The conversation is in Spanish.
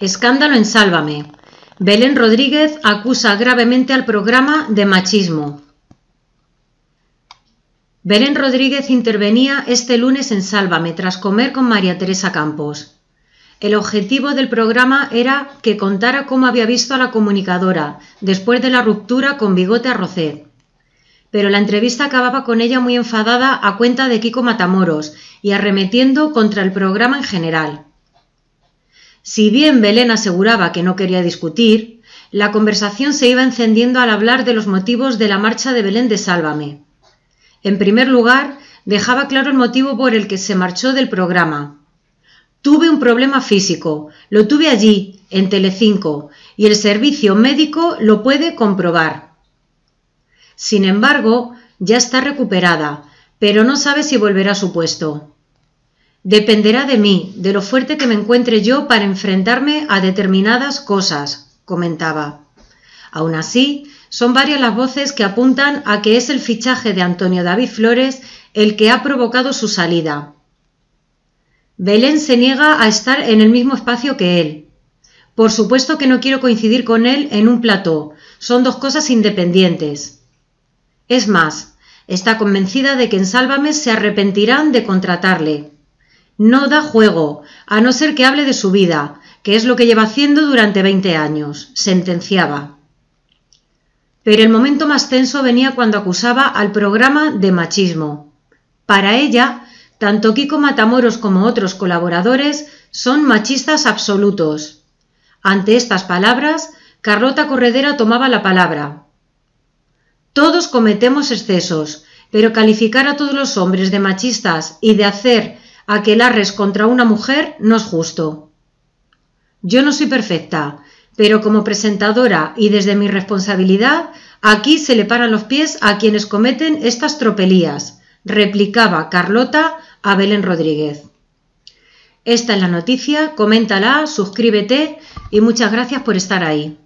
Escándalo en Sálvame. Belén Rodríguez acusa gravemente al programa de machismo. Belén Rodríguez intervenía este lunes en Sálvame tras comer con María Teresa Campos. El objetivo del programa era que contara cómo había visto a la comunicadora después de la ruptura con Bigote Arrocet. Pero la entrevista acababa con ella muy enfadada a cuenta de Kiko Matamoros y arremetiendo contra el programa en general. Si bien Belén aseguraba que no quería discutir, la conversación se iba encendiendo al hablar de los motivos de la marcha de Belén de Sálvame. En primer lugar, dejaba claro el motivo por el que se marchó del programa. Tuve un problema físico, lo tuve allí, en Telecinco, y el servicio médico lo puede comprobar. Sin embargo, ya está recuperada, pero no sabe si volverá a su puesto. Dependerá de mí, de lo fuerte que me encuentre yo para enfrentarme a determinadas cosas, comentaba. Aún así, son varias las voces que apuntan a que es el fichaje de Antonio David Flores el que ha provocado su salida. Belén se niega a estar en el mismo espacio que él. Por supuesto que no quiero coincidir con él en un plató, son dos cosas independientes. Es más, está convencida de que en Sálvame se arrepentirán de contratarle. No da juego, a no ser que hable de su vida, que es lo que lleva haciendo durante veinte años, sentenciaba. Pero el momento más tenso venía cuando acusaba al programa de machismo. Para ella, tanto Kiko Matamoros como otros colaboradores son machistas absolutos. Ante estas palabras, Carlota Corredera tomaba la palabra. Todos cometemos excesos, pero calificar a todos los hombres de machistas y de hacer aquelarres contra una mujer no es justo. Yo no soy perfecta, pero como presentadora y desde mi responsabilidad, aquí se le paran los pies a quienes cometen estas tropelías, replicaba Carlota a Belén Rodríguez. Esta es la noticia, coméntala, suscríbete y muchas gracias por estar ahí.